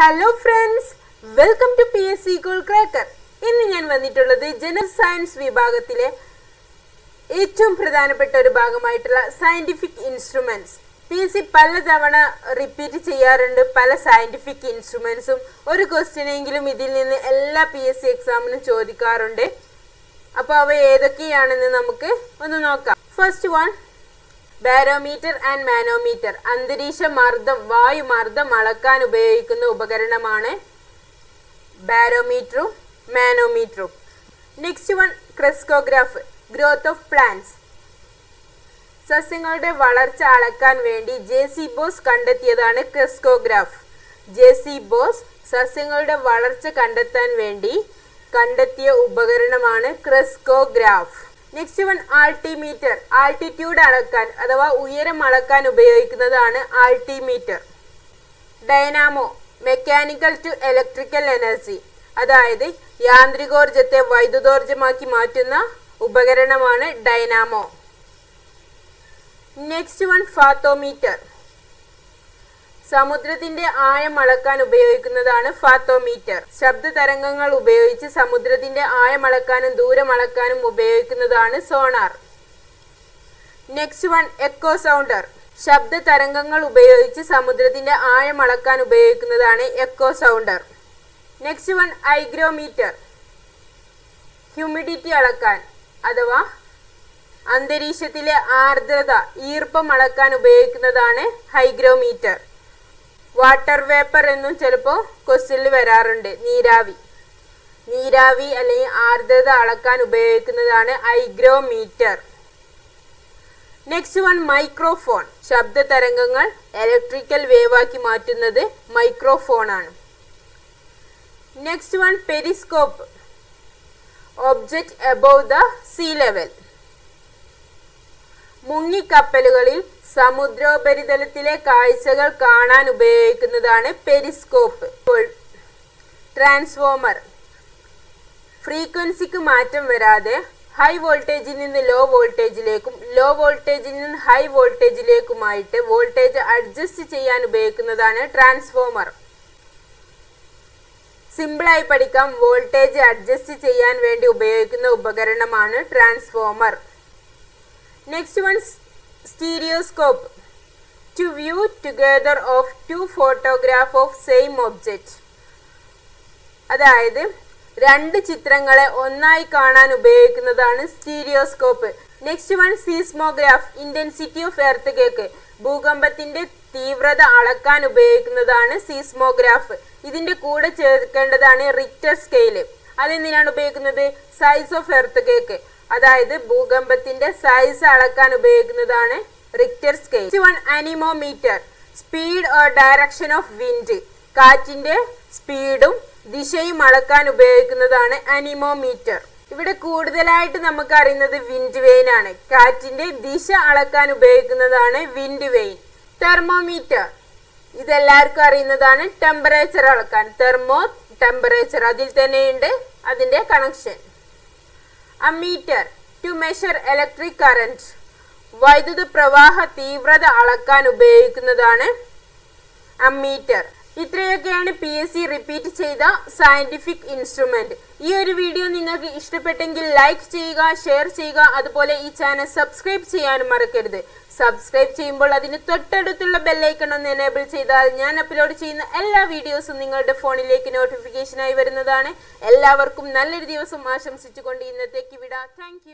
Hello friends welcome to P S C goal cracker ഇന്ന് ഞാൻ വന്നിട്ടുള്ളത് ജനറൽ സയൻസ് വിഭാഗത്തിലെ ഏറ്റവും പ്രധാനപ്പെട്ട ഒരു ഭാഗമായിട്ടുള്ള scientific instruments P S C പലതവണ റിപ്പീറ്റ് ചെയ്യാറുണ്ട്. പല സയന്റിഫിക് ഇൻസ്ട്രുമെന്റ്സും ഒരു ക്വസ്റ്റ്യനെങ്കിലും ഇതിൽ നിന്ന് എല്ലാ പി എസ് സി എക്സാമിനും ചോദിക്കാറുണ്ട്. അപ്പോൾ അവ ഏതൊക്കെയാണെന്ന് നമുക്ക് ഒന്ന് നോക്കാം. First one barometer and manometer അന്തരീക്ഷ മർദ്ദം വായുമർദ്ദം അളക്കാൻ ഉപയോഗിക്കുന്ന ഉപകരണമാണ് ബാരോമീറ്ററും മാനോമീറ്ററും. Next one crescograph growth of plants സസ്യങ്ങളുടെ വളർച്ച അളക്കാൻ വേണ്ടി ജെ സി ബോസ് കണ്ടെത്തിയതാണ് ക്രെസ്കോഗ്രാഫ് ജെ സി ബോസ് സസ്യങ്ങളുടെ വളർച്ച കണ്ടെത്താൻ വേണ്ടി കണ്ടെത്തിയ ഉപകരണമാണ് crescograph next one altimeter altitude അളക്കാൻ അഥവാ ഉയരം അളക്കാൻ ഉപയോഗിക്കുന്നതാണ് altimeter dynamo mechanical to electrical energy അതായത് യാന്ത്രികോർജത്തെ വൈദ്യുതോർജമാക്കി മാറ്റുന്ന ഉപകരണമാണ് ഡൈനാമോ നെക്സ്റ്റ് വൺ ഫാത്തോമീറ്റർ സമുദ്രത്തിന്റെ ആഴം അളക്കാൻ ഉപയോഗിക്കുന്നതാണ് ഫാത്തോമീറ്റർ. ശബ്ദ തരംഗങ്ങൾ ഉപയോഗിച്ച് സമുദ്രത്തിന്റെ ആഴം അളക്കാനും ദൂരം അളക്കാനും ഉപയോഗിക്കുന്നതാണ് sonar. Next one echo sounder. ശബ്ദ തരംഗങ്ങൾ ഉപയോഗിച്ച് സമുദ്രത്തിന്റെ ആഴം അളക്കാൻ ഉപയോഗിക്കുന്നതാണ് echo sounder. Next one hygrometer. Humidity അളക്കാൻ അഥവാ അന്തരീക്ഷത്തിലെ ആർദ്രത ഈർപ്പം അളക്കാൻ ഉപയോഗിക്കുന്നതാണ് ഹൈഗ്രോമീറ്റർ. വാട്ടർ വേപ്പർ എന്നും ചിലപ്പോൾ ക്വസ്റ്റ്യനിൽ വരാറുണ്ട്. നീരാവി. നീരാവി അല്ലെങ്കിൽ ആർദ്രത അളക്കാൻ ഉപയോഗിക്കുന്നതാണ് ഐഗ്രോമീറ്റർ. നെക്സ്റ്റ് വൺ മൈക്രോഫോൺ ശബ്ദ തരംഗങ്ങൾ ഇലക്ട്രിക്കൽ വേവ് ആക്കി മാറ്റുന്നത് മൈക്രോഫോൺ ആണ്. Next one periscope object above the sea level മുങ്ങിക്കപ്പലുകളിൽ സമുദ്രോപരിതലത്തിലെ കാഴ്ചകൾ കാണാൻ ഉപയോഗിക്കുന്നതാണ് പെരിസ്കോപ്പ്. ട്രാൻസ്ഫോമർ. ഫ്രീക്വൻസിക്ക് മാറ്റം വരാതെ ഹൈ വോൾട്ടേജിൽ നിന്ന് ലോ വോൾട്ടേജിലേക്കും ലോ വോൾട്ടേജിൽ നിന്ന് ഹൈ വോൾട്ടേജിലേക്കുമായിട്ട് വോൾട്ടേജ് അഡ്ജസ്റ്റ് ചെയ്യാൻ ഉപയോഗിക്കുന്നതാണ് ട്രാൻസ്ഫോമർ. സിമ്പിളായി പഠിക്കാം വോൾട്ടേജ് അഡ്ജസ്റ്റ് ചെയ്യാൻ വേണ്ടി ഉപയോഗിക്കുന്ന ഉപകരണമാണ് transformer. Next one stereoscope. To view together of two photograph of same object. അതായത് രണ്ട് ചിത്രങ്ങളെ ഒന്നായി കാണാൻ ഉപയോഗിക്കുന്നതാണ് stereoscope next one seismograph intensity of earthquake ഭൂകമ്പത്തിന്റെ തീവ്രത അളക്കാൻ ഉപയോഗിക്കുന്നതാണ് സീസ്മോഗ്രാഫ് ഇതിന്റെ കൂടെ ചേർക്കേണ്ടതാണ് റിക്ടർ സ്കെയിൽ അതെന്തിനാണ് ഉപയോഗിക്കുന്നത്? സൈസ് ഓഫ് എർത്ത് കേക്ക് അതായത് ഭൂകമ്പത്തിന്റെ സൈസ് അളക്കാൻ ഉപയോഗിക്കുന്നതാണ് Richter scale one anemometer speed or direction of wind കാറ്റിന്റെ സ്പീഡും ദിശയും അളക്കാൻ ഉപയോഗിക്കുന്നതാണ് അനിമോമീറ്റർ ഇവിടെ കൂടുതലായിട്ട് നമുക്ക് അറിയുന്നത് വിൻഡ് വെയിൻ ആണ്. കാറ്റിന്റെ ദിശ അളക്കാൻ ഉപയോഗിക്കുന്നതാണ് വിൻഡ് വെയിൻ തെർമോമീറ്റർ ഇതെല്ലാവർക്കും അറിയുന്നതാണ് ടെമ്പറേച്ചർ അളക്കാൻ. തെർമോ ടെമ്പറേച്ചർ അതിൽ തന്നെയുണ്ട് അതിന്റെ connection ammeter to measure electric current വൈദ്യുത പ്രവാഹ തീവ്രത അളക്കാൻ ഉപയോഗിക്കുന്നതാണ് അമ്മീറ്റർ ഇത്രയൊക്കെയാണ് പി എസ് സി റിപ്പീറ്റ് ചെയ്ത സയന്റിഫിക് ഇൻസ്ട്രുമെന്റ് ഈ ഒരു വീഡിയോ നിങ്ങൾക്ക് ഇഷ്ടപ്പെട്ടെങ്കിൽ ലൈക്ക് ചെയ്യുക ഷെയർ ചെയ്യുക അതുപോലെ ഈ ചാനൽ സബ്സ്ക്രൈബ് ചെയ്യാനും മറക്കരുത്. സബ്സ്ക്രൈബ് ചെയ്യുമ്പോൾ അതിന് തൊട്ടടുത്തുള്ള ബെല്ലൈക്കൺ ഒന്ന് എനേബിൾ ചെയ്താൽ ഞാൻ അപ്ലോഡ് ചെയ്യുന്ന എല്ലാ വീഡിയോസും നിങ്ങളുടെ ഫോണിലേക്ക് നോട്ടിഫിക്കേഷനായി വരുന്നതാണ്. എല്ലാവർക്കും നല്ലൊരു ദിവസം ആശംസിച്ചുകൊണ്ട് ഇന്നത്തേക്ക് വിടാം. താങ്ക്